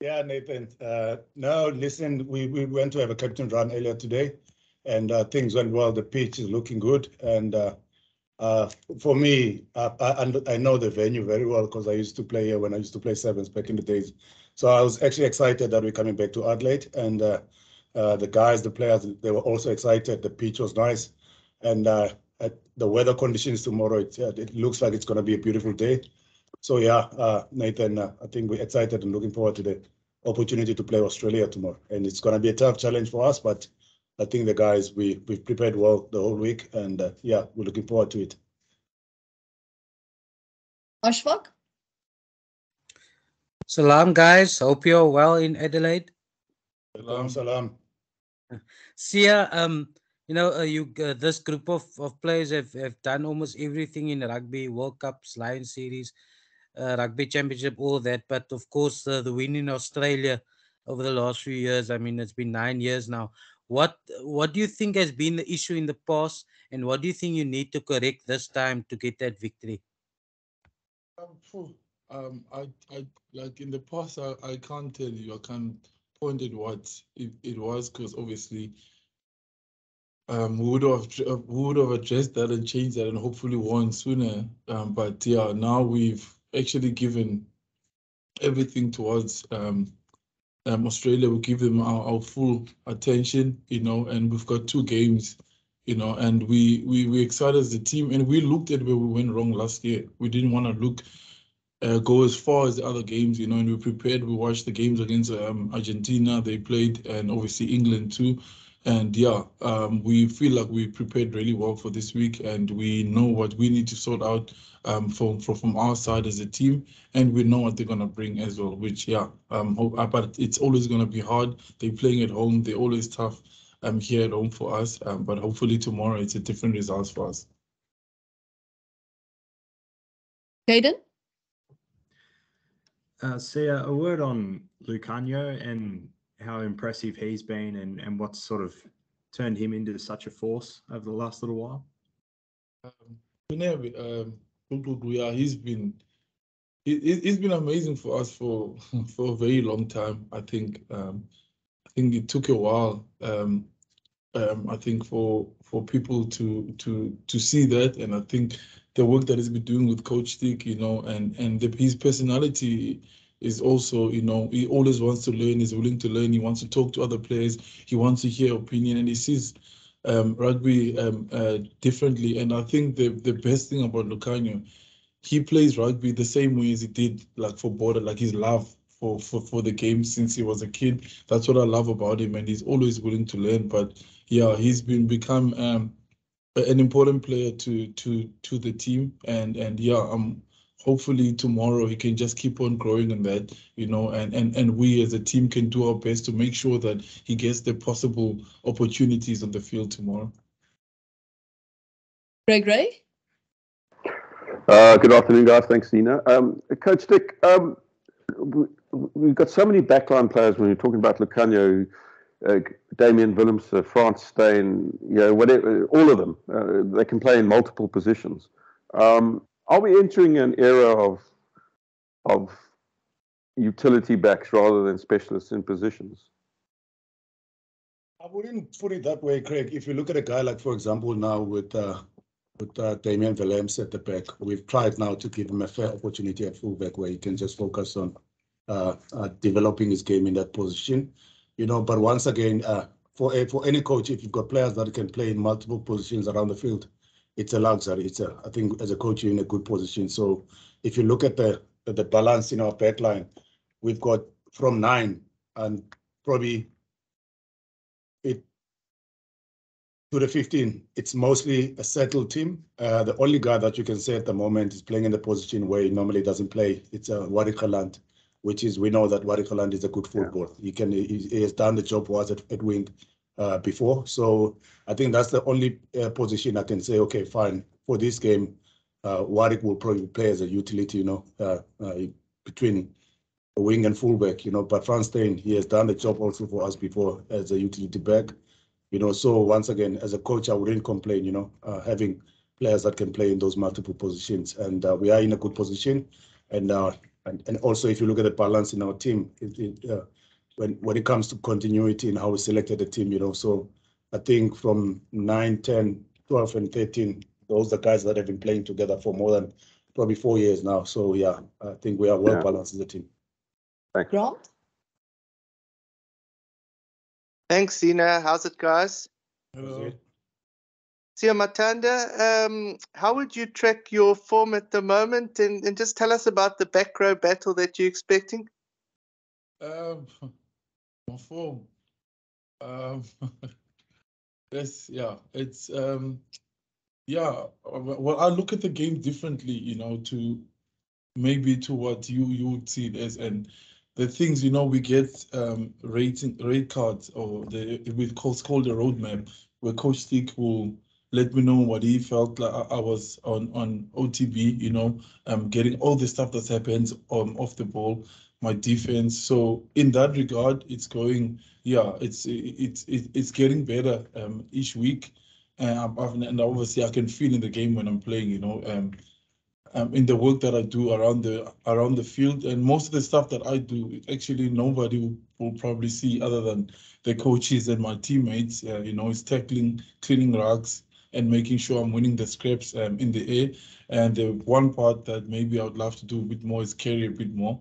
Yeah, Nathan. Uh, no, listen, we, we went to have a captain run earlier today, and uh, things went well. The pitch is looking good, and uh, uh, for me, I, I, I know the venue very well because I used to play here when I used to play sevens back in the days. So I was actually excited that we're coming back to Adelaide, and uh, uh, the guys, the players, they were also excited. The pitch was nice, and the weather conditions tomorrow, it, it looks like it's going to be a beautiful day. So yeah, uh, Nathan, uh, I think we're excited and looking forward to the opportunity to play Australia tomorrow. And it's going to be a tough challenge for us, but I think the guys we we've prepared well the whole week, and uh, yeah, we're looking forward to it. Ashfaq. Salam, guys. Hope you're well in Adelaide. Salam, salam. Siya, um, you know, uh, you uh, this group of, of players have, have done almost everything in rugby, World Cups, Lions Series, Rugby Championship, all that. But of course, uh, the win in Australia over the last few years. I mean, it's been nine years now. What what do you think has been the issue in the past, and what do you think you need to correct this time to get that victory? Um, um I, I like in the past, I, I can't tell you. I can't point at what it, it was because obviously um, we would have we would have addressed that and changed that and hopefully won sooner. Um, but yeah, now we've actually given everything towards um, um, Australia. We give them our, our, full attention, you know, and we've got two games, you know, and we we we excited as a team, and we looked at where we went wrong last year. We didn't want to look uh, go as far as the other games, you know, and we prepared. We watched the games against um, Argentina they played, and obviously England too. And yeah, um, we feel like we prepared really well for this week, and we know what we need to sort out um, from, from from our side as a team, and we know what they're gonna bring as well. Which yeah, um, hope, uh, but it's always gonna be hard. They're playing at home. They're always tough. Um, here at home for us, um, but hopefully tomorrow it's a different result for us. Caden. Uh, Siya, a word on Lukhanyo and how impressive he's been and, and what's sort of turned him into such a force over the last little while? Um, um, he's been he, has been amazing for us for for a very long time. I think um, I think it took a while. Um, um, I think for for people to to to see that, and I think the work that he's been doing with Coach Stick, you know, and and the, his personality is also, you know, he always wants to learn, he's willing to learn, he wants to talk to other players, he wants to hear opinion, and he sees um, rugby um, uh, differently. And I think the the best thing about Lukhanyo, he plays rugby the same way as he did like for border, like his love for, for, for the game since he was a kid. That's what I love about him, and he's always willing to learn. But yeah, he's been become um, an important player to to to the team, and and yeah, I'm hopefully tomorrow he can just keep on growing in that, you know, and, and, and we as a team can do our best to make sure that he gets the possible opportunities on the field tomorrow. Craig Ray? Uh, good afternoon, guys. Thanks, Nina. Um, Coach Stick, um, we've got so many backline players when you're talking about Lukhanyo, uh, Damian Willemse, uh, Frans Steyn, you know, whatever, all of them. Uh, they can play in multiple positions. Um, are we entering an era of of utility backs rather than specialists in positions? I wouldn't put it that way, Craig. If you look at a guy like, for example, now with uh, with uh, Damian Willemse at the back, we've tried now to give him a fair opportunity at fullback where he can just focus on uh, uh, developing his game in that position. You know, but once again, uh, for a, for any coach, if you've got players that can play in multiple positions around the field, it's a luxury. It's a, I think as a coach, you're in a good position. So if you look at the the balance in our backline, we've got from nine and probably it to the 15. It's mostly a settled team. Uh, the only guy that you can say at the moment is playing in the position where he normally doesn't play. It's a uh, Warrick which is we know that Warrick is a good football. Yeah. He can he, he, has done the job was at, at wing before. So I think that's the only uh, position I can say, okay, fine, for this game, uh, Warrick will probably play as a utility, you know, uh, uh, between wing and fullback, you know, but Frans Steyn, he has done the job also for us before as a utility back, you know, so once again, as a coach, I wouldn't complain, you know, uh, having players that can play in those multiple positions. And we are in a good position. And and, and also if you look at the balance in our team, it, it, uh, when when it comes to continuity and how we selected the team, you know, so I think from 9, 10, 12, and 13, those are the guys that have been playing together for more than probably four years now. So yeah, I think we are well Yeah. balanced as a team. Grant? Thanks, Zina. How's it, guys? Hello. Siyamthanda, um, how would you track your form at the moment? And, and just tell us about the back row battle that you're expecting. Um, my form. Um, yeah, it's um, yeah. uh, Well, I look at the game differently, you know, to maybe to what you you would see it as, and the things you know we get um rating rate cards or the we call it's called a roadmap where Coach Stick will let me know what he felt like I, was on on OTB, you know, um, getting all the stuff that happens um off the ball my defense. So in that regard, it's going, yeah, it's it's it's getting better um, each week, and, and obviously I can feel in the game when I'm playing, you know, um, um, in the work that I do around the around the field, and most of the stuff that I do, actually nobody will, will probably see other than the coaches and my teammates. Uh, you know, it's tackling, cleaning rugs, and making sure I'm winning the scraps um, in the air. And the one part that maybe I would love to do a bit more is carry a bit more.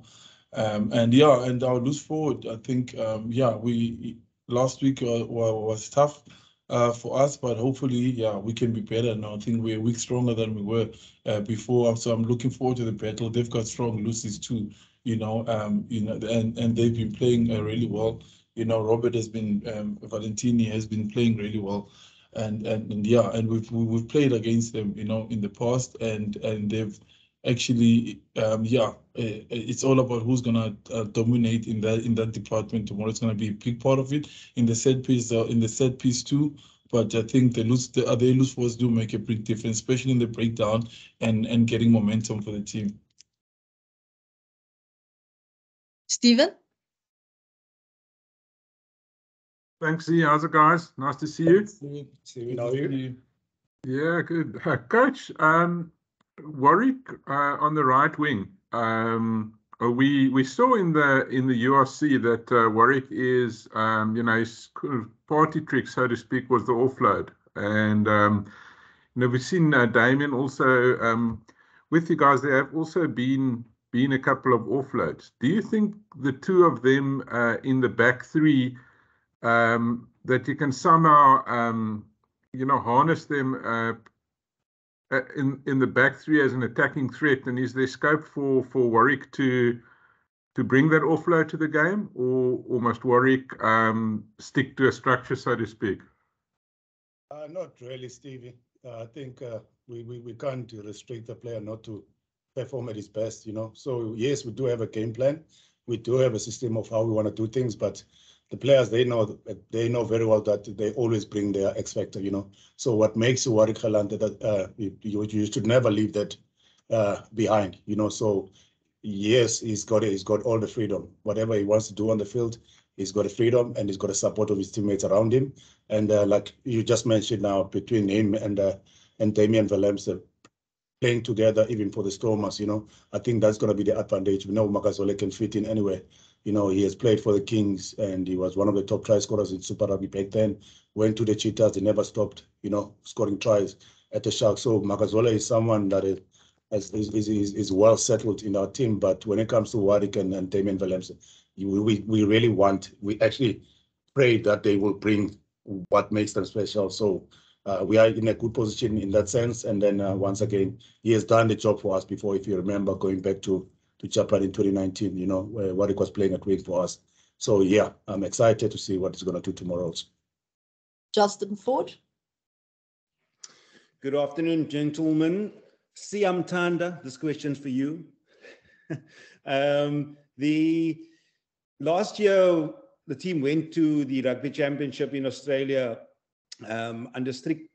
Um, and yeah, and I'll loose forward, I think, um, yeah, we last week uh, was tough uh, for us, but hopefully, yeah, we can be better now. I think we're a week stronger than we were uh, before. So I'm looking forward to the battle. They've got strong loosies too, you know, um, you know, and and they've been playing uh, really well. You know, Robert has been, um, Valetini has been playing really well. And, and and yeah, and we've we've played against them, you know, in the past, and and they've actually, um, yeah, uh, it's all about who's gonna uh, dominate in that in that department tomorrow. It's gonna be a big part of it in the set piece, uh, in the set piece too. But I think the loose, the other loose forwards do make a big difference, especially in the breakdown and and getting momentum for the team. Stephen? Thanks, Z. How's it, guys? Nice to see you. Steven, how are you? Yeah, good. Uh, Coach, um, Warrick uh, on the right wing. Um, uh, we we saw in the in the URC that uh, Warrick is, um, you know, his party trick, so to speak, was the offload, and um, you know we've seen uh, Damian also um, with you guys. There have also been been a couple of offloads. Do you think the two of them uh, in the back three? um, that you can somehow, um, you know, harness them uh, in in the back three as an attacking threat. And is there scope for for Warrick to to bring that offload to the game, or or must Warrick um, stick to a structure, so to speak? Uh, not really, Stevie. Uh, I think uh, we, we, we can't restrict the player not to perform at his best, you know. So yes, we do have a game plan. We do have a system of how we want to do things, but the players they know they know very well that they always bring their X factor, you know. So what makes you Warrick Gelant that uh, you, you should never leave that uh, behind, you know. So yes, he's got. He's got all the freedom. Whatever he wants to do on the field, he's got the freedom and he's got the support of his teammates around him. And uh, like you just mentioned now, between him and uh, and Damian Willemse playing together, even for the Stormers, you know, I think that's going to be the advantage. We know Makazole can fit in anywhere. You know, he has played for the Kings and he was one of the top try scorers in Super Rugby back then. Went to the Cheetahs, they never stopped, you know, scoring tries at the Sharks. So Makazole is someone that is is, is, is, well settled in our team. But when it comes to Warrick and, and Willemse, we, we really want, we actually pray that they will bring what makes them special. So uh, we are in a good position in that sense. And then uh, once again, he has done the job for us before. If you remember going back to to Japan in 2019, you know, where Warrick was playing at Wake for us. So yeah, I'm excited to see what he's going to do tomorrow. Also. Justin Ford? Good afternoon, gentlemen. Siyamthanda, this question's for you. um, the last year, the team went to the rugby championship in Australia um, under strict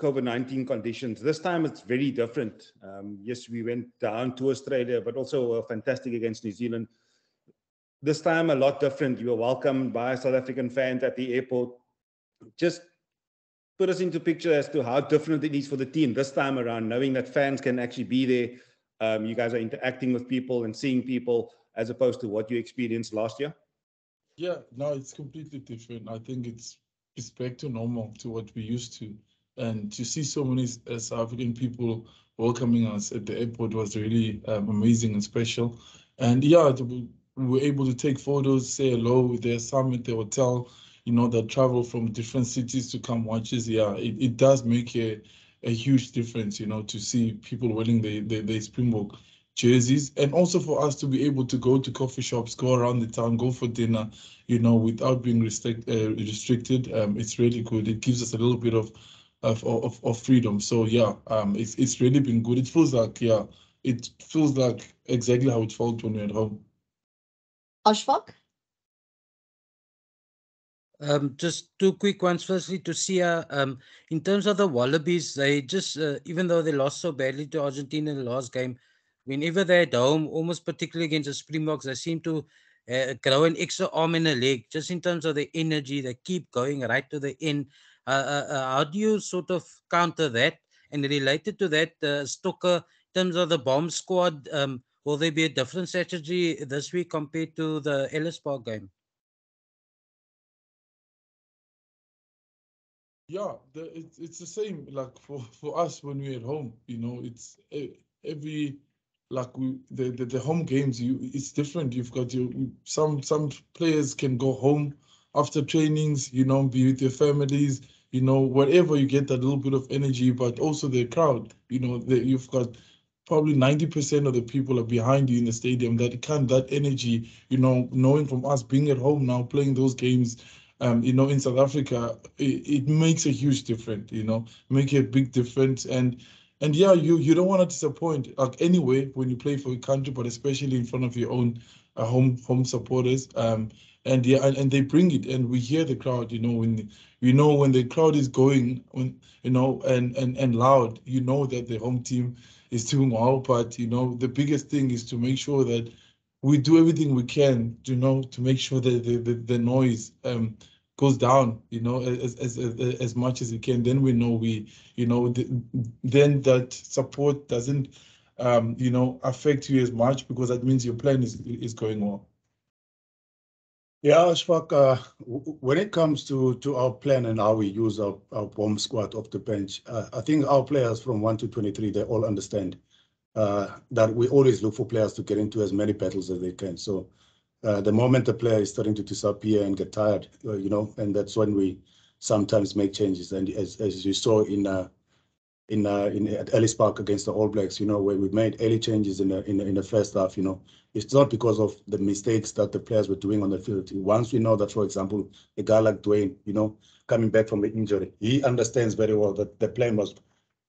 COVID-19 conditions. This time it's very different. Um, yes, we went down to Australia, but also uh, fantastic against New Zealand. This time a lot different. You were welcomed by South African fans at the airport. Just put us into picture as to how different it is for the team this time around, knowing that fans can actually be there um, you guys are interacting with people and seeing people as opposed to what you experienced last year? Yeah, no, it's completely different. I think it's it's back to normal to what we used to, and to see so many uh, South African people welcoming us at the airport was really um, amazing and special. And yeah, we were able to take photos, say hello. There's some at the hotel, you know, that travel from different cities to come watch us. Yeah, it, it does make a a huge difference, you know, to see people wearing the, the, the Springbok jerseys and also for us to be able to go to coffee shops, go around the town, go for dinner, you know, without being restrict, uh, restricted. Um, it's really good. It gives us a little bit of of, of, of freedom. So yeah, um, it's, it's really been good. It feels like, yeah, it feels like exactly how it felt when you're at home. Ashfaq? Um, just two quick ones. Firstly, to Siya, um, in terms of the Wallabies, they just, uh, even though they lost so badly to Argentina in the last game, whenever they're at home, almost particularly against the Springboks, they seem to uh, grow an extra arm and a leg, just in terms of the energy. They keep going right to the end. Uh, uh, uh how do you sort of counter that? And related to that, uh, Stocker, in terms of the bomb squad, um, will there be a different strategy this week compared to the Ellis Park game? Yeah, the, it's it's the same. Like for for us when we're at home, you know, it's every like we the, the, the home games. You it's different. You've got your some some players can go home after trainings, you know, be with your families, you know, whatever you get that little bit of energy, but also the crowd, you know, you've got probably 90% of the people are behind you in the stadium that can that energy, you know, knowing from us being at home now, playing those games, um, you know, in South Africa, it, it makes a huge difference, you know, make a big difference. And and yeah, you you don't want to disappoint like anyway when you play for your country, but especially in front of your own uh, home home supporters. Um, and yeah, and, and they bring it, and we hear the crowd. You know, when you know when the crowd is going, when you know, and and and loud, you know that the home team is doing well. But you know, the biggest thing is to make sure that we do everything we can, you know, to make sure that the the, the noise um, goes down, you know, as, as as as much as it can. Then we know we, you know, the, then that support doesn't, um, you know, affect you as much because that means your plan is is going well. Yeah, Ashfaq, uh, when it comes to, to our plan and how we use our, our bomb squad off the bench, uh, I think our players from 1 to 23, they all understand uh, that we always look for players to get into as many battles as they can. So uh, the moment the player is starting to disappear and get tired, uh, you know, and that's when we sometimes make changes. And as, as you saw in uh, in uh, in at Ellis Park against the All Blacks, you know, where we made early changes in the in the, in the first half, you know, it's not because of the mistakes that the players were doing on the field. Once we know that, for example, a guy like Duane, you know, coming back from the injury, he understands very well that the plan was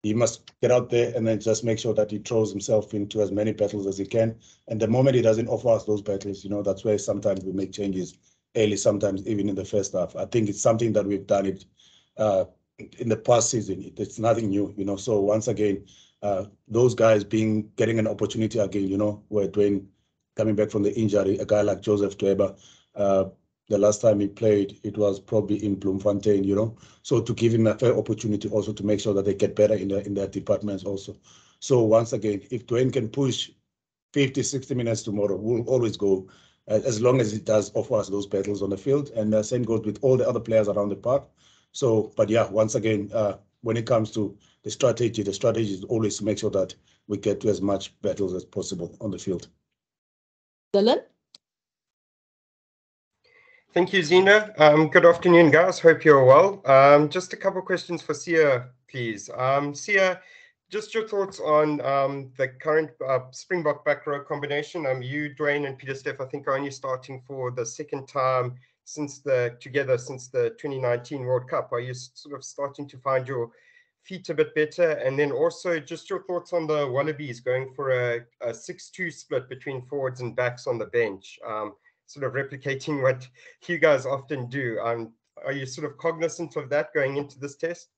he must get out there and then just make sure that he throws himself into as many battles as he can. And the moment he doesn't offer us those battles, you know, that's where sometimes we make changes early, sometimes even in the first half. I think it's something that we've done it uh, in the past season. It's nothing new, you know. So once again, uh, those guys being getting an opportunity again, you know, where Duane coming back from the injury, a guy like Joseph Dweba, uh, the last time he played, it was probably in Bloemfontein, you know. So to give him a fair opportunity also to make sure that they get better in their in their departments also. So once again, if Duane can push 50, 60 minutes tomorrow, we'll always go as long as it does offer us those battles on the field. And the same goes with all the other players around the park. So, but yeah, once again, uh, when it comes to the strategy, the strategy is always to make sure that we get to as much battles as possible on the field. Dylan? Thank you, Zina. Um, good afternoon, guys. Hope you're well. Um, just a couple questions for Siya, please. Um, Siya, just your thoughts on um, the current uh, Springbok back row combination. Um, you, Duane, and Pieter-Steph, I think, are only starting for the second time since the together since the 2019 World Cup. Are you sort of starting to find your feet a bit better? And then also just your thoughts on the Wallabies going for a, a 6-2 split between forwards and backs on the bench. Um, sort of replicating what you guys often do. Um, are you sort of cognizant of that going into this test?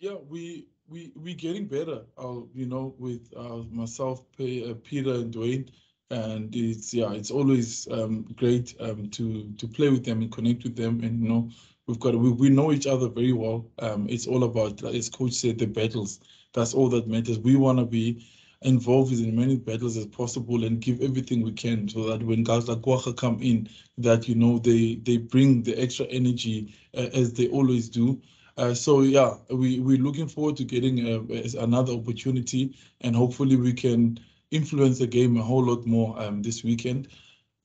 Yeah, we we we're getting better. Uh, you know, with uh, myself, uh, Peter, and Duane, and it's yeah, it's always um, great um, to to play with them and connect with them, and you know, we've got we, we know each other very well. Um, it's all about, as coach said, the battles. That's all that matters. We want to be involved in as many battles as possible and give everything we can so that when guys like Kwagga come in, that you know they they bring the extra energy uh, as they always do. Uh, so yeah, we we're looking forward to getting uh, another opportunity, and hopefully we can influence the game a whole lot more um, this weekend.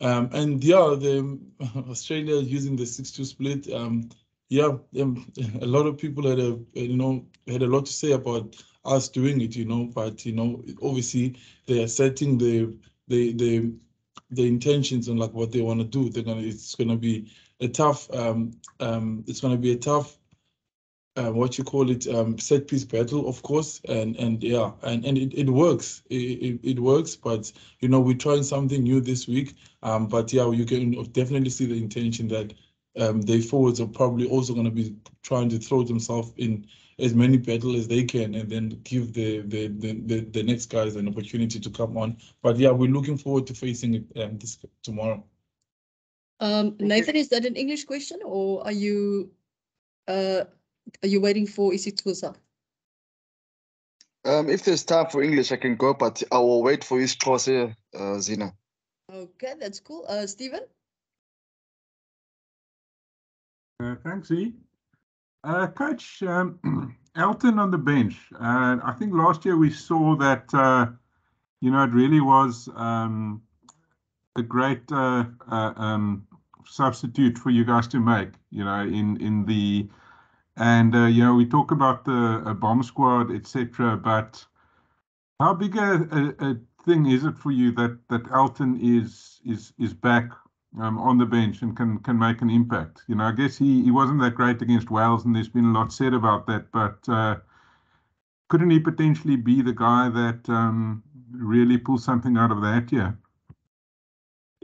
Um, and yeah, the Australia using the six-two split. Um, yeah, um, a lot of people had a you know had a lot to say about us doing it, you know. But you know, obviously they are setting the the the the intentions and like what they want to do. They're gonna it's gonna be a tough um um it's gonna be a tough uh, what you call it um, set piece battle of course and and yeah and and it, it works. It, it, it, works but you know we're trying something new this week. Um but yeah you can definitely see the intention that um they forwards are probably also going to be trying to throw themselves in as many battle as they can and then give the the, the the the next guys an opportunity to come on. But yeah we're looking forward to facing it um, this tomorrow. Um nathan is that an english question or are you uh are you waiting for isiXhosa? Um, if there's time for English, I can go, but I will wait for isiXhosa, uh, Zina. Okay, that's cool. Uh, Stephen? Uh, thanks, E. Uh, Coach, um, Elton on the bench. Uh, I think last year we saw that, uh, you know, it really was um, a great uh, uh, um, substitute for you guys to make, you know, in, in the and uh, you know, we talk about the uh, bomb squad, etc. But how big a, a, a, thing is it for you that that Elton is is is back um, on the bench and can can make an impact? You know, I guess he he wasn't that great against Wales, and there's been a lot said about that. But uh, couldn't he potentially be the guy that um, really pulls something out of that? Yeah.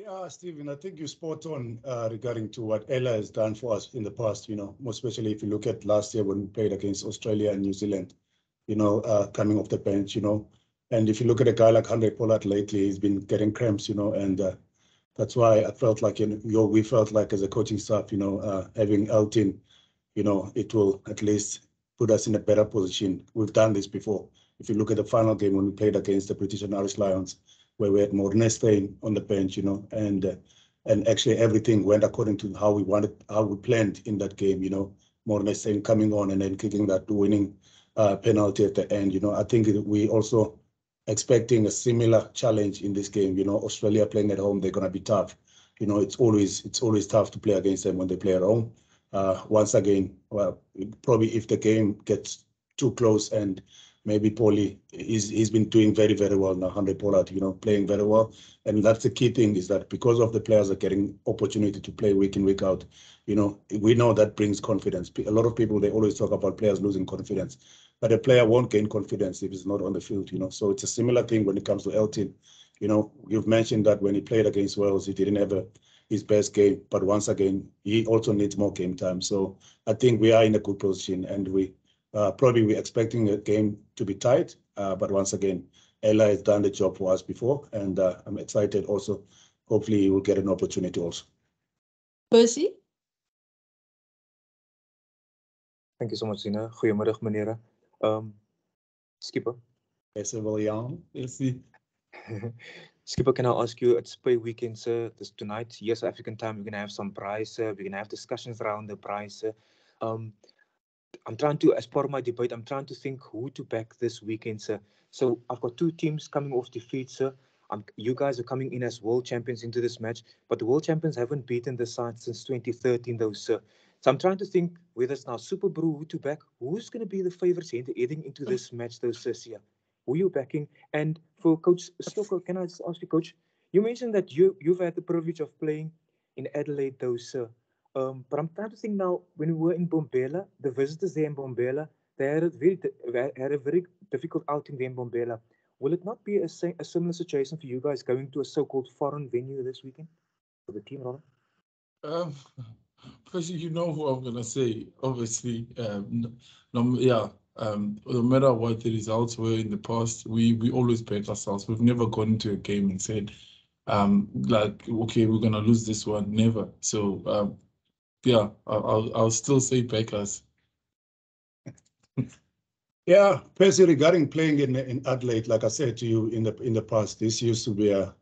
Yeah, Stephen, I think you spot on uh, regarding to what Ella has done for us in the past, you know, especially if you look at last year when we played against Australia and New Zealand, you know, uh, coming off the bench, you know. And if you look at a guy like Handré Pollard lately, he's been getting cramps, you know, and uh, that's why I felt like, you know, we felt like as a coaching staff, you know, uh, having Elton, you know, it will at least put us in a better position. We've done this before. If you look at the final game when we played against the British and Irish Lions, where we had Morne Steyn on the bench, you know, and uh, and actually everything went according to how we wanted, how we planned in that game, you know. Morne Steyn coming on and then kicking that winning uh, penalty at the end, you know. I think we also expecting a similar challenge in this game, you know. Australia playing at home, they're gonna be tough. You know, it's always it's always tough to play against them when they play at home. Uh, once again, well, probably if the game gets too close and maybe Paulie, he's, he's been doing very, very well now, Handré Pollard, you know, playing very well. And that's the key thing is that because of the players are getting opportunity to play week in, week out, you know, we know that brings confidence. A lot of people, they always talk about players losing confidence, but a player won't gain confidence if he's not on the field, you know. So it's a similar thing when it comes to Elton. You know, you've mentioned that when he played against Wales, he didn't have a, his best game, but once again, he also needs more game time. So I think we are in a good position and we probably we're expecting a game to be tight, uh, but once again, Ella has done the job for us before, and uh, I'm excited also. Hopefully, he will get an opportunity also. Percy? Thank you so much, Zina. Goedemiddag, meneer. Um, skipper. Yes, William. Yes. Skipper, can I ask you, it's pay weekend, sir, this tonight, yes, African time, we're going to have some prize, we're going to have discussions around the prize. Um, I'm trying to, as part of my debate, I'm trying to think who to back this weekend, sir. So I've got two teams coming off defeat, sir. Um, you guys are coming in as world champions into this match, but the world champions haven't beaten the side since 2013, though, sir. So I'm trying to think whether it's now SuperBru who to back. Who's going to be the favorites heading into this match, though, sir? Yeah. Who are you backing? And for Coach Stoko, can I just ask you, Coach? You mentioned that you you've had the privilege of playing in Adelaide, though, sir. Um, but I'm trying to think now, when we were in Mbombela, the visitors there in Mbombela, they had a very, had a very difficult outing there in Mbombela. Will it not be a, a similar situation for you guys going to a so-called foreign venue this weekend for the team, Robin? Um, because you know who I'm gonna say. Obviously, um, no, yeah. Um, no matter what the results were in the past, we we always bet ourselves. We've never gone into a game and said, um, like, okay, we're gonna lose this one. Never. So um, yeah, I'll, I'll, I'll still say Packers. Yeah, Percy, regarding playing in in Adelaide, like I said to you in the in the past, this used to be a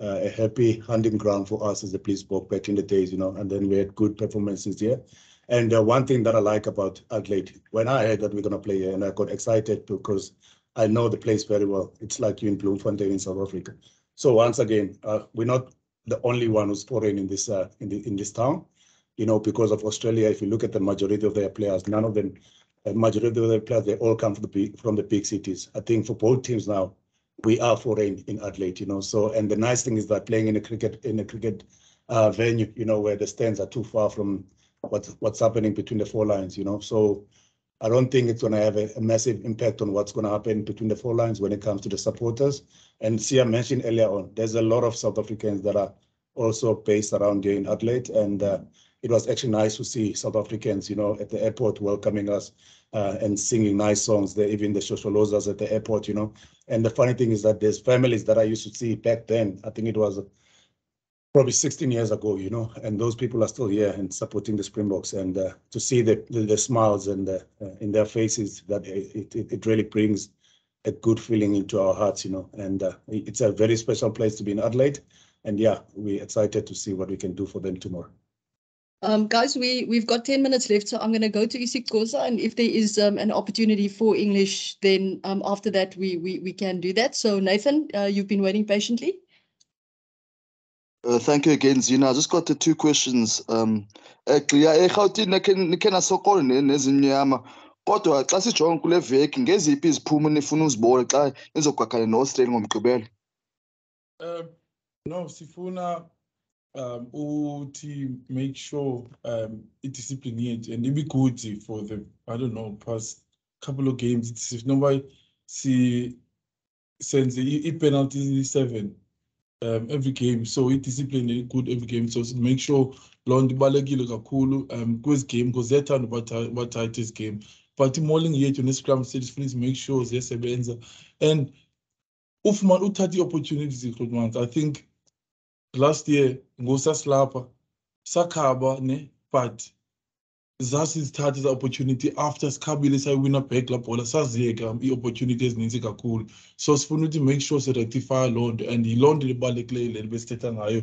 a happy hunting ground for us as the police spoke back in the days, you know, and then we had good performances here. And uh, one thing that I like about Adelaide, when I heard that we're gonna play here, and I got excited because I know the place very well. It's like you in Bloemfontein in South Africa. So once again, uh, we're not the only one who's foreign in this uh, in the in this town, you know, because of Australia. If you look at the majority of their players, none of them a majority of their players, they all come from the big, from the big cities. I think for both teams now, we are foreign in Adelaide, you know. So, and the nice thing is that playing in a cricket in a cricket uh, venue, you know, where the stands are too far from what's what's happening between the four lines, you know. So, I don't think it's going to have a, a, massive impact on what's going to happen between the four lines when it comes to the supporters. And Siya mentioned earlier on, there's a lot of South Africans that are also based around here in Adelaide, and uh, it was actually nice to see South Africans, you know, at the airport welcoming us uh, and singing nice songs there, even the Shosholozas at the airport, you know. And the funny thing is that there's families that I used to see back then. I think it was probably 16 years ago, you know, and those people are still here and supporting the Springboks. And uh, to see the, the, the smiles and the, uh, in their faces, that it, it, it really brings a good feeling into our hearts, you know. And uh, it's a very special place to be in Adelaide. And yeah, we're excited to see what we can do for them tomorrow. Um, guys, we, we've got 10 minutes left, so I'm going to go to isiXhosa, and if there is um, an opportunity for English, then um, after that, we, we, we can do that. So Nathan, uh, you've been waiting patiently. Uh, thank you again, Zina. I just got the two questions. Um, eRhawutini nikhe nikhe nasokole nezimnyama kodwa xa sijonga kule veki ngeziphi iziphumo nifuna uzibone xa nizogwagana no-australia ngomgqibelo um no sifuna um uthi make sure um i-discipline and ibe good for the i don't know past couple of games. It's noma si senze i-penalty seven um every game. So i-discipline is good every game. So make sure loo nto ibalulekile kakhulu um kwezi game because ziyathanda uba tight ezi game. But i-mauling yethu ne-scrum set sifuna make sure ziyasebenza and ufumana uthatha ii-opportunities rhulumanzi i think last year ngosasilapha sakhaba ne but zasizithatha eza-opportunity after sikhabile sayiwina back la bhola saziyeka ii-opportunity ezininzi kakhulu. So sifuna ukuthi make sure sirectifya loo nto and yiloo nto libalulekileyo le nto besithetha ngayo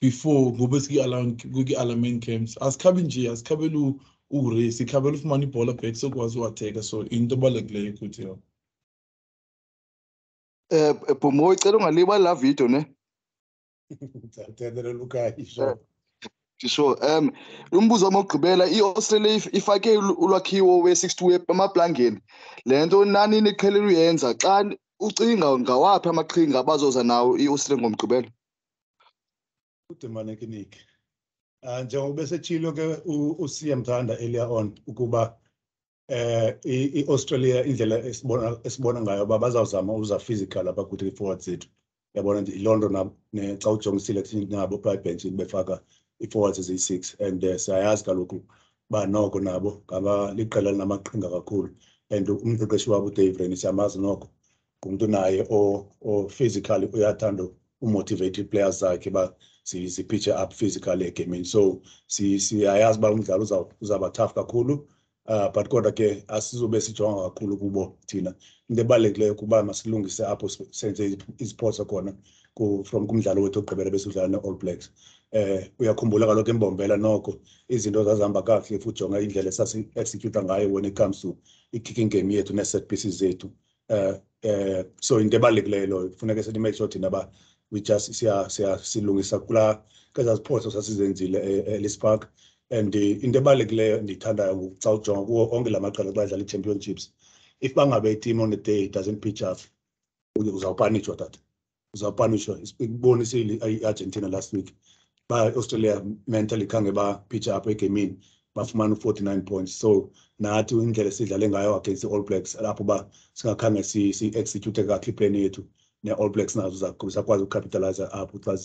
before ngoba sikwi-alarmain camps. Asikhabi nje asikhabeli urace sikhabela ufumana ibhola back sokwazi uwatheka. So into ebalulekileyo kuthi yo um bhumo icela ungalibali laa video ne? ndiyathethere lukayi sure sure um umbuzo wami wokugqibela i-australia ifake ulwakhiwo we-sixty emaplangeni le nto nani niqhelele uyenza xa ucinga ngawaphi amaqhinga abazoza nawo i-australia ngomgqibelo? Kude manekiniki um njengoba esetshilo ke usiya mthanda earlier on ukuba eh i-australia indlela esibona esibona ngayo uba bazawuzama uza physical apha kuthi i-forward zethu yabona nje yiloo nto xa ujongisile nabo phaa ebhentshini befaka i-forwards eziyi-six and uh, siyayazi kaloku uba noko nabo ngaba liqela linamaqhinga kakhulu. And umqeqeshi wabo udave ren siyamazi noko. Ngumntu naye o-physically uyathanda umotivate ii-players zakhe uba zipitche up physically egemini so siyayazi uba umdlalo uzawuba tough kakhulu. Uh, but kodwa ke asizobe sijonga kakhulu kubo thina. Into ebalulekileyo kuba masilungise apho senze iziphoso khona from kumdlalo wethu ogqibela besidlala ne-all blacks. Eh uyakhumbula kaloku embombela noko izinto zazihamba kakuhle futhi jonga indlela esasi-executa ngayo when it comes to i-kicking game yethu nee-set pieces zethu. Uh, uh, so into ebalulekileyo loyo funeke sithi make sure thina ba we just siya siya silungisa kula kwezaa ziphoso sasizenzile e-ellis park. And into ebalulekileyo ndiyithandayo xa ujonga kuwo onke la maqela xa idlala ii-championships if bangabe i-team on the day doesn't pitch up uzawupanishwa tata. Uzawupanishwa. Ibonisile i-argentina last week. Ba-australia mentally khange ba-pitch up egemini bafumana u-forty-nine points. So nathi indlela esidlale ngayo against i-all blacks lapho uba singakhange si-execute kakuhle iplani yethu. Ne-all blacks nazo zakwazi ukucapitalize apho xa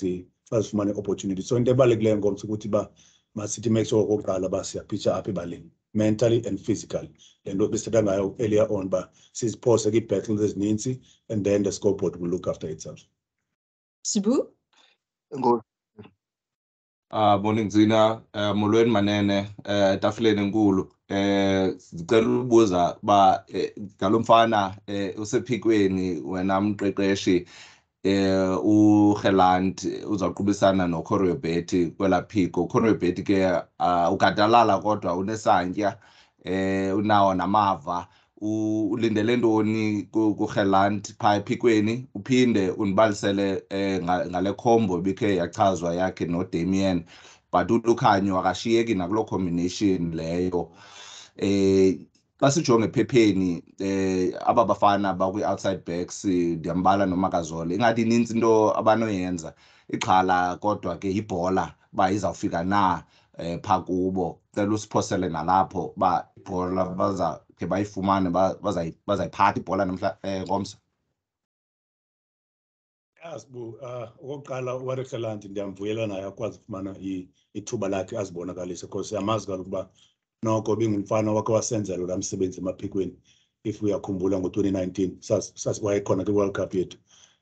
zifumane i-opportunity so into ebalulekileyo ngomso ukuthi uba masithi make sure okokuqala uba siyapitcha apha ebaleni mentally and physically le nto besithetha ngayo earlier on uba siziphose kii-battles ezininzi and then the scoreboard will look after itself Sibu? Ah morning Zina, uh, molweni manene, uh, tafuleni enkulu. eh sicela ukubuza ba eh, ngalo mfana eh usephikweni wena mqeqeshi eh uGeland uzaqhubisana noCorriobeti kwela phiko uCorriobeti ke ah, ugadalala kodwa unesantya eh unawo namava. Ulindele ntoni ku- kuGeland phaa ephikweni? Uphinde unibalisele eh nga- ngale combo ibikhe yachazwa yakhe noDamian but uLukhanyo akashiyeki nakuloo combination leyo. Eh xa sijonge ephepheni eh aba bafana bakwi-outside backs eh, ndiyambala nomakazole ingathi inintsi into abanoyenza. Ixhala kodwa ke ibhola uba izawufika na eh phaa kubo. Cela usiphosele nalapho uba ibhola baza ke bayifumane ba- bazayi- bazayiphatha ibhola namhla eh ngomso Yasibu, uh, okokuqala uWarikheland ndiyamvuyela naye akwazi ukufumana ithuba lakhe azibonakalise because siyamazi kaloku uba noko bingumfana wakhe wasenzela la msebenzi emaphikweni if uyakhumbula ngo-twenty nineteen wayekhona kwi-world cup yethu.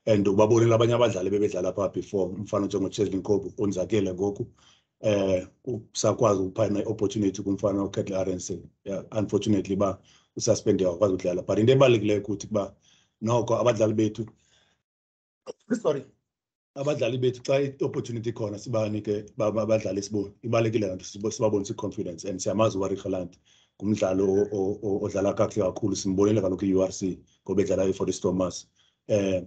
And ubabonile abanye abadlali bebedlala phaa before umfana onjengocheslin kobe onzakele ngoku eh usakwazi ukuphana i-opportunity kumfana uketle arenson unfortunately uba ususpend akwazi ukudlala. But into ebalulekileyo ukuthi kuba noko abadlali bethu sorry abadlali bethu xa i-opportunity khona sibanike ba- ba- abadlali siboni ibalulekile lanto sibabonise i-confidence and siyamazi uwarikhaland ngumdlalo odlala kakuhle kakhulu. Simbonile kaloku i-URC ngoba edlala i-for stormers eh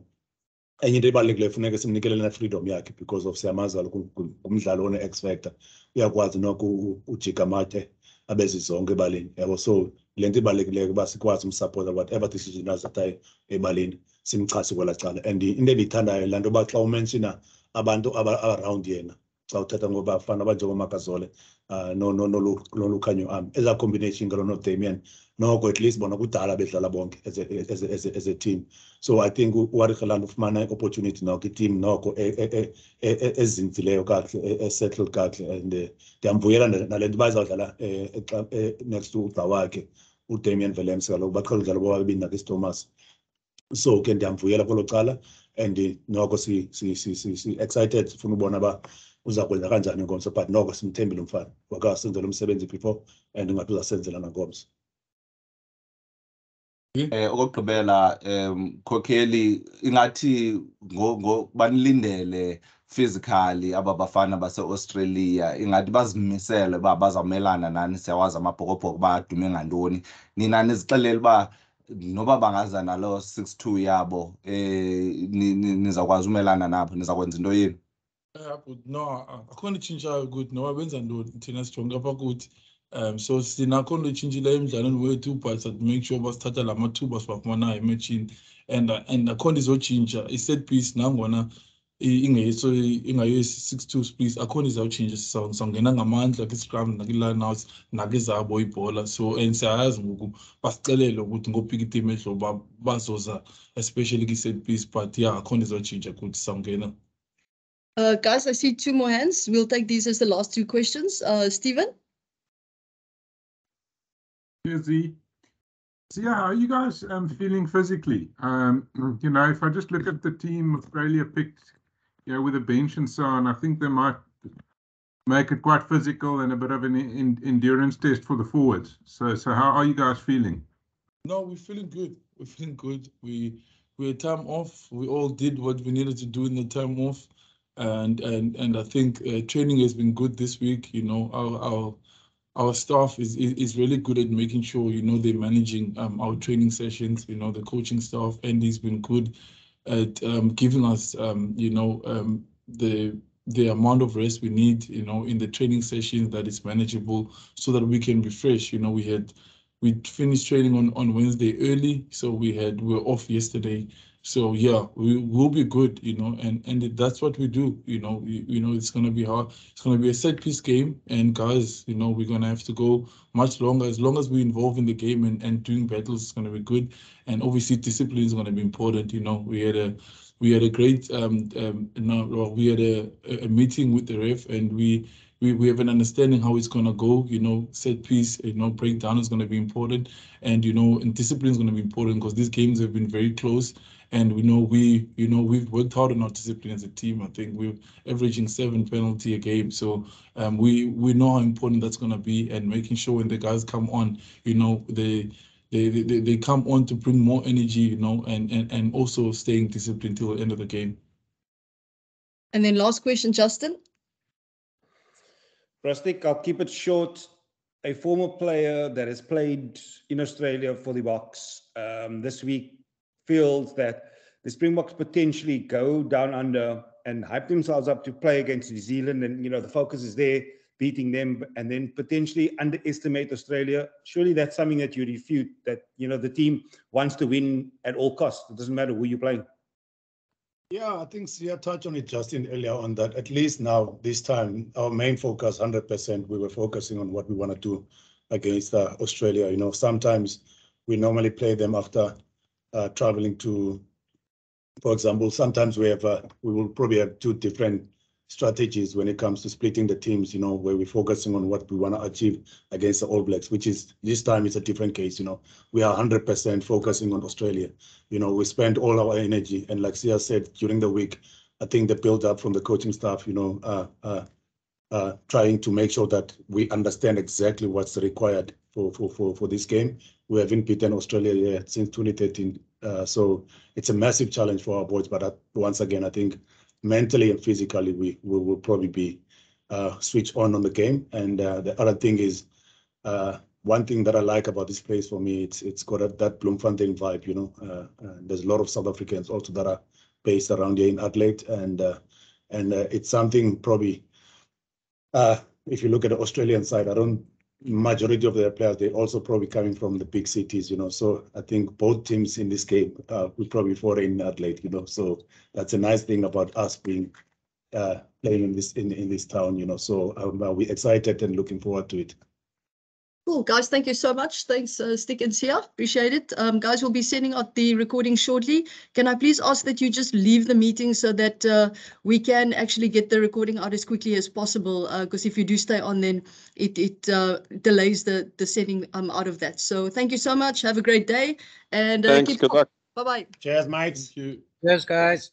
enye into ebalulekileyo funeka simnikelele na-freedom yakhe because of siyamazi kaloku ngu- ngumdlalo one-x factor. Uyakwazi noko ujika mate abezi zonke ebaleni yabo? So le nto ibalulekileyo uba sikwazi umsapota whatever decision azathayo ebaleni simchase kwela cala. And into endiyithandayo laa nto yba xa umenshina abantu aba- around yena xa uthetha ngobafana abanjengomakazole um nolu- nolukhanyo am ezaa combination kalo nodamian noko at least bona kudala bedlala bonke as a, as a, as a, team. So i think uwarikheland ufumana i-opportunity noko iteam noko e- e- e- ezinzileyo kakuhle esettle kakuhle and eh, ndiyamvuyela na- nale nto uba izawudlala eh, next to wakhe udamian velems kaloku baqhela udlala bobabini nakwistomas so ke ndiyamvuyela kwelo cala and noko si si si si si excited sifuna ubona ba uza kwenza kanjani ngomso but noko simthembile umfana. Wakasenzela umsebenzi before and ngathi uzasenzela nangomso. Eh okugqibela em khokheli ingathi ngo ngo banilindele physically aba bafana base-Australia. Ingathi bazimisele uba bazawumelana nani? Siyawazi amabhokobhoko badume ngantoni. Nina nizixelele uba noba bangaza nalo six two yabo ni- nizawukwazi umelana nabo nizakwenza into yenu? But no, akhona itshintshayo ukuthi noba benza ntoni? Thina sijonge apha kuthi um so sinakho nto itshintshileyo emdlalweni wethu but make sure basithatha la mathuba siwafumanayo emetshini and and akho nto izotshintsha i-set piece nangona i- ingeyiso ingayo six two splits akho nto izawutshintsha siza- sizawungena ngamandla kwi-scrum nakwi-lineouts nakwizabo ibhola so and siyayazi ngoku basixelele ukuthi ngopika itim edlo bazoza especially kwi-set piece but yeah akho nto izotshintsha kuthi sizawungena Uh, guys, I see two more hands. We'll take these as the last two questions. Uh, Stephen? Izzy. So yeah, how are you guys um, feeling physically? Um, you know, if I just look at the team Australia picked, you know, with a bench and so on, I think they might make it quite physical and a bit of an in, endurance test for the forwards. So, so how are you guys feeling? No, we're feeling good. We're feeling good. We we had time off. We all did what we needed to do in the time off, and and and I think uh, training has been good this week. You know, our our our staff is is is really good at making sure you know they're managing um, our training sessions. You know, the coaching staff, and he's been good at um, giving us um, you know um, the the amount of rest we need. You know, in the training sessions that is manageable, so that we can refresh. You know, we had we finished training on on Wednesday early, so we had we were off yesterday. So yeah, we will be good, you know, and and that's what we do, you know. You, know, it's gonna be hard. It's gonna be a set piece game, and guys, you know, we're gonna have to go much longer. As long as we're involved in the game and and doing battles, it's gonna be good. And obviously, discipline is gonna be important. You know, we had a we had a great um um we had a a meeting with the ref, and we we, we have an understanding how it's gonna go. You know, set piece, you know, breakdown is gonna be important, and you know, and discipline is gonna be important because these games have been very close, and we know we you know we've worked hard on our discipline as a team. I think we're averaging seven penalty a game, so um, we we know how important that's going to be, and making sure when the guys come on, you know they. They, they, they come on to bring more energy, you know, and, and, and also staying disciplined till the end of the game. And then last question, Justin. Rustic, I'll keep it short. A former player that has played in Australia for the Boks um, this week feels that the Springboks potentially go down under and hype themselves up to play against New Zealand. And, you know, the focus is there, beating them, and then potentially underestimate Australia. Surely that's something that you refute that, you know, the team wants to win at all costs. It doesn't matter who you're playing. Yeah, I think Siya touched on it, Justin, earlier on that at least now, this time, our main focus, 100%, we were focusing on what we want to do against uh, Australia. You know, sometimes we normally play them after uh, traveling to, for example, sometimes we have, uh, we will probably have two different strategies when it comes to splitting the teams, you know, where we're focusing on what we want to achieve against the All Blacks, which is this time it's a different case, you know. We are 100% focusing on Australia. You know, we spend all our energy. And like Siya said during the week, I think the build up from the coaching staff, you know, uh, uh, uh, trying to make sure that we understand exactly what's required for, for, for, for this game. We haven't beaten Australia since 2013. Uh, so it's a massive challenge for our boys. But uh, once again, I think mentally and physically, we, we will probably be uh, switch on on the game. And uh, the other thing is, uh, one thing that I like about this place for me, it's it's got a, that Bloemfontein vibe. You know, uh, uh, there's a lot of South Africans also that are based around here in Adelaide, and and it's something probably. If you look at the Australian side, I don't majority of their players they also probably coming from the big cities, you know. So I think both teams in this game uh, will probably in Adelaide, you know. So that's a nice thing about us being uh, playing in this in, in this town, you know. So um, we're excited and looking forward to it. Cool, guys. Thank you so much. Thanks, uh, Stick and Siya. Appreciate it. Um, guys, we'll be sending out the recording shortly. Can I please ask that you just leave the meeting so that uh, we can actually get the recording out as quickly as possible? Because if you do stay on, then it it uh, delays the the sending um, out of that. So thank you so much. Have a great day and uh, Thanks. keep Good luck. Bye bye. Cheers, mates. Cheers, guys.